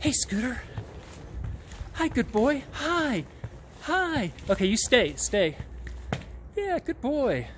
Hey, Scooter. Hi, good boy. Hi. Hi. Okay, you stay. Stay. Yeah, good boy.